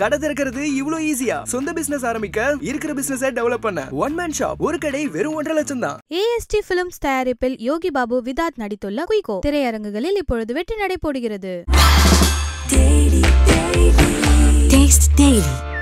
கடை திறக்கிறது இவ்ளோ ஈஸியா சொந்த பிசினஸ் ஆரம்பிக்க இருக்கிற பிசினஸ் டெவலப் பண்ண. ஒன் மேன் ஷாப் ஒரு கடை வெறும் ஒன்றரை லட்சம் தான். ஏஎஸ்டி பிலிம்ஸ் தயாரிப்பில் யோகி பாபு விதாத் நடித்துள்ள குயிகோ. திரையரங்குகளில் இப்பொழுது வெற்றி நடைபோடுகிறது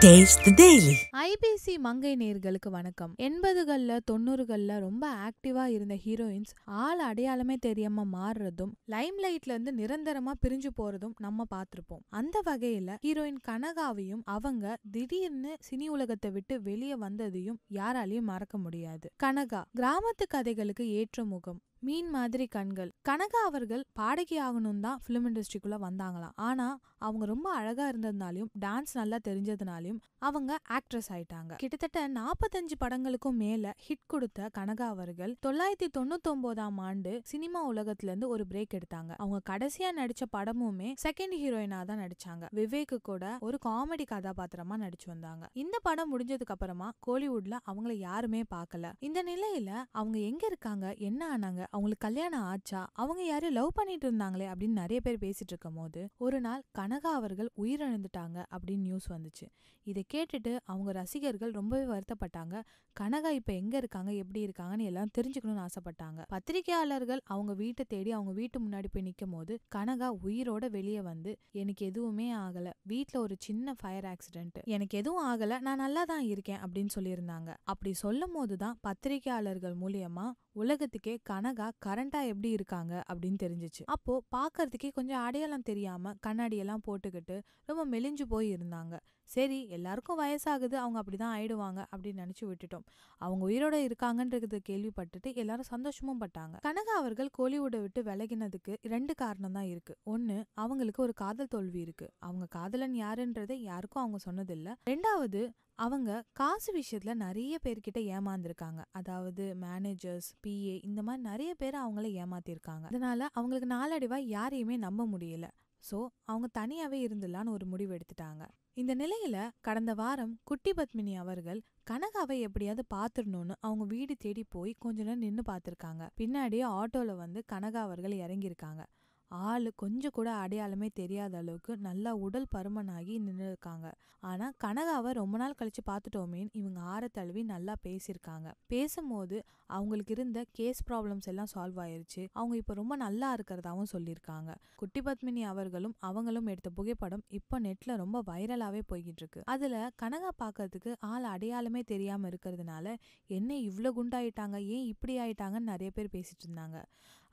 Taste the Daily. IBC Mangai நேர்களுக்கு வணக்கம். எண்பதுகள்ல தொண்ணூறுகள்ல ரொம்ப ஆக்டிவா இருந்த ஹீரோயின்ஸ் ஆள் அடையாளமே தெரியாம மாறுறதும் லைம் லைட்ல இருந்து நிரந்தரமா பிரிஞ்சு போறதும் நம்ம பார்த்திருப்போம் அந்த வகையில ஹீரோயின் கனகாவையும் அவங்க திடீர்னு சினி உலகத்தை விட்டு வெளியே வந்ததையும் யாராலையும் மறக்க முடியாது. கனகா கிராமத்து கதைகளுக்கு ஏற்ற முகம். மீன் மாதிரி கண்கள். கனகா அவர்கள் பாடகி ஆகணும் தான் ஃபிலிம் இண்டஸ்ட்ரிக்குள்ள வந்தாங்களாம். ஆனா அவங்க ரொம்ப அழகா இருந்ததுனாலையும் டான்ஸ் நல்லா தெரிஞ்சதுனாலையும் அவங்க ஆக்ட்ரஸ் ஆயிட்டாங்க. கிட்டத்தட்ட நாற்பத்தஞ்சு படங்களுக்கும் மேல ஹிட் கொடுத்த கனகா அவர்கள் தொள்ளாயிரத்தி தொண்ணூத்தி ஒன்பதாம் ஆண்டு சினிமா உலகத்துல இருந்து ஒரு பிரேக் எடுத்தாங்க. அவங்க கடைசியா நடிச்ச படமுமே செகண்ட் ஹீரோயினா தான் நடிச்சாங்க. விவேக்கு கூட ஒரு காமெடி கதாபாத்திரமா நடிச்சு வந்தாங்க. இந்த படம் முடிஞ்சதுக்கு அப்புறமா கோலிவுட்ல அவங்கள யாருமே பார்க்கல. இந்த நிலையில அவங்க எங்க இருக்காங்க? என்ன ஆனாங்க? அவங்களுக்கு கல்யாணம் ஆச்சா? அவங்க யாரும் லவ் பண்ணிட்டு இருந்தாங்களே அப்படின்னு நிறைய பேர் பேசிட்டு இருக்கும் போது ஒரு நாள் கனகா அவர்கள் உயிரிழந்துட்டாங்க அப்படின்னு நியூஸ் வந்துச்சு. இதை கேட்டுட்டு அவங்க ரசிகர்கள் ரொம்பவே வருத்தப்பட்டாங்க. கனகா இப்ப எங்க இருக்காங்க? எப்படி இருக்காங்கன்னு எல்லாம் தெரிஞ்சுக்கணும்னு ஆசைப்பட்டாங்க. பத்திரிகையாளர்கள் அவங்க வீட்டை தேடி அவங்க வீட்டு முன்னாடி போய் நிற்கும் போது கனகா உயிரோட வெளியே வந்து எனக்கு எதுவுமே ஆகல. வீட்ல ஒரு சின்ன ஃபயர் ஆக்சிடென்ட் எனக்கு எதுவும் ஆகல. நான் நல்லா தான் இருக்கேன் அப்படின்னு சொல்லியிருந்தாங்க. அப்படி சொல்லும் போது தான் பத்திரிகையாளர்கள் மூலியமா உலகத்துக்கே கனகா கரண்டா எப்படி இருக்காங்க அப்படின்னு தெரிஞ்சிச்சு. அப்போ பாக்குறதுக்கே கொஞ்சம் அடையாளம் தெரியாம கண்ணாடியெல்லாம் போட்டுக்கிட்டு ரொம்ப மெலிஞ்சு போய் இருந்தாங்க. சரி எல்லாருக்கும் வயசாகுது அவங்க அப்படிதான் ஆயிடுவாங்க அப்படின்னு நினைச்சு விட்டுட்டோம். அவங்க உயிரோட இருக்காங்கன்றது கேள்விப்பட்டுட்டு எல்லாரும் சந்தோஷமும் பட்டாங்க. கனகா அவர்கள் கோலிவுட்டை விட்டு விலகினதுக்கு ரெண்டு காரணம் தான் இருக்கு. ஒன்னு அவங்களுக்கு ஒரு காதல் தோல்வி இருக்கு. அவங்க காதலன் யாருன்றதை யாருக்கும் அவங்க சொன்னதில்லை. ரெண்டாவது அவங்க காசு விஷயத்துல நிறைய பேர்கிட்ட ஏமாந்துருக்காங்க. அதாவது மேனேஜர்ஸ் பிஏ இந்த மாதிரி நிறைய பேர் அவங்கள ஏமாத்திருக்காங்க. அதனால அவங்களுக்கு நாளடைவா யாரையுமே நம்ப முடியல. சோ அவங்க தனியாவே இருந்துடலான்னு ஒரு முடிவு எடுத்துட்டாங்க. இந்த நிலையில கடந்த வாரம் குட்டி பத்மினி அவர்கள் கனகாவை எப்படியாவது பாத்துடணும்னு அவங்க வீடு தேடி போய் கொஞ்ச நேரம் நின்னு பார்த்துருக்காங்க பின்னாடியே ஆட்டோல வந்து கனகா அவர்கள் இறங்கியிருக்காங்க. ஆள் கொஞ்சம் கூட அடையாளமே தெரியாத அளவுக்கு நல்லா உடல் பருமனாகி நின்று இருக்காங்க ஆனால் கனகாவை ரொம்ப நாள் கழித்து பார்த்துட்டோமேன்னு இவங்க ஆற தழுவி நல்லா பேசியிருக்காங்க. பேசும்போது அவங்களுக்கு இருந்த கேஸ் ப்ராப்ளம்ஸ் எல்லாம் சால்வ் ஆயிருச்சு. அவங்க இப்போ ரொம்ப நல்லா இருக்கிறதாவும் சொல்லியிருக்காங்க. குட்டி பத்மினி அவர்களும் அவங்களும் எடுத்த புகைப்படம் இப்போ நெட்ல ரொம்ப வைரலாகவே போய்கிட்டு இருக்கு அதில் கனகா பார்க்கறதுக்கு ஆள் அடையாளமே தெரியாமல் இருக்கிறதுனால என்ன இவ்வளோ குண்டாயிட்டாங்க ஏன் இப்படி ஆயிட்டாங்கன்னு நிறைய பேர் பேசிட்டு இருந்தாங்க.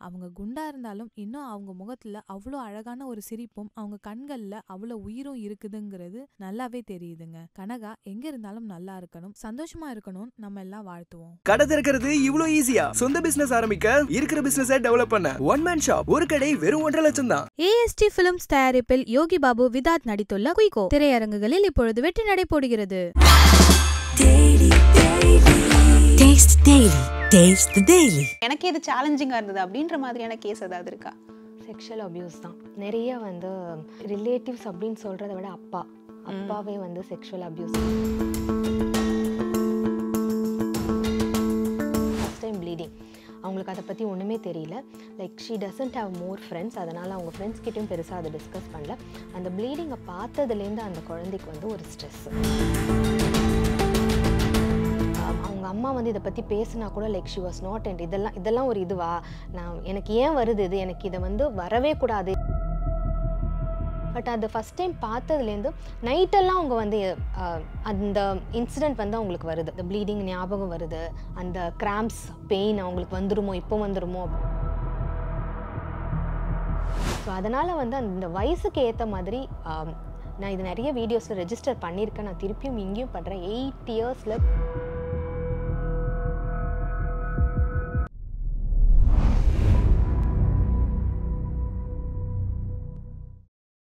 அவங்க குண்டா இருந்தாலும் இன்னும் அவங்க முகத்துல அவ்வளோ அழகான ஒரு சிரிப்பும் அவங்க கண்கள்ல அவ்வளோ உயிரும் இருக்குதுங்கிறது நல்லாவே தெரியுதுங்க. கனகா எங்க இருந்தாலும் நல்லா இருக்கணும் சந்தோஷமா இருக்கணும் நம்ம எல்லாம் வாழ்த்துவோம். கடை திறக்கிறது இவ்ளோ ஈஸியா சொந்த பிசினஸ் ஆரம்பிக்க இருக்கிற பிசினஸ் டெவலப் பண்ண ஒன் மேன் ஷாப் ஒரு கடை வெறும் ஒன்றரை லட்சம் தான். ஏஎஸ்டி பிலிம்ஸ் தயாரிப்பில் யோகி பாபு விதாத் நடித்துள்ள குயிகோ திரையரங்குகளில் இப்பொழுது வெற்றி நடைபோடுகிறது Taste Daily. Taste the Daily. எனக்கு எது சேலஞ்சிங்காக இருந்தது. அப்படின்ற மாதிரியான கேஸ் ஏதாவது இருக்கா? செக்ஷுவல் அபியூஸ் தான். நிறைய வந்து ரிலேட்டிவ்ஸ் அப்படின்னு சொல்கிறத விட அப்பா. அப்பாவே வந்து sexual abuse first time bleeding அவங்களுக்கு அதை பற்றி ஒன்றுமே தெரியல. Like she doesn't have more friends அதனால் அவங்க ஃப்ரெண்ட்ஸ் கிட்டயும் பெருசாக அதை டிஸ்கஸ் பண்ணல. அந்த ப்ளீடிங்கை பார்த்ததுலேருந்து அந்த குழந்தைக்கு வந்து ஒரு ஸ்ட்ரெஸ் அவங்க அம்மா வந்து இதை பற்றி பேசினா கூட like she was not and இதெல்லாம் இதெல்லாம் ஒரு இதுவா? நான் எனக்கு ஏன் வருது இது? எனக்கு இதை வந்து வரவே கூடாது. பட் அது ஃபஸ்ட் டைம் பார்த்ததுலேருந்து நைட்டெல்லாம் அவங்க வந்து அந்த இன்சிடெண்ட் வந்து அவங்களுக்கு வருது. இந்த ப்ளீடிங் ஞாபகம் வருது. அந்த கிராம்ஸ் பெயின் அவங்களுக்கு வந்துருமோ இப்போ வந்துருமோ? ஸோ அதனால் வந்து அந்த வயசுக்கு ஏற்ற மாதிரி நான் இது நிறைய வீடியோஸில் ரெஜிஸ்டர் பண்ணியிருக்கேன். நான் திருப்பியும் இங்கேயும் பண்ணுறேன் எயிட் இயர்ஸில்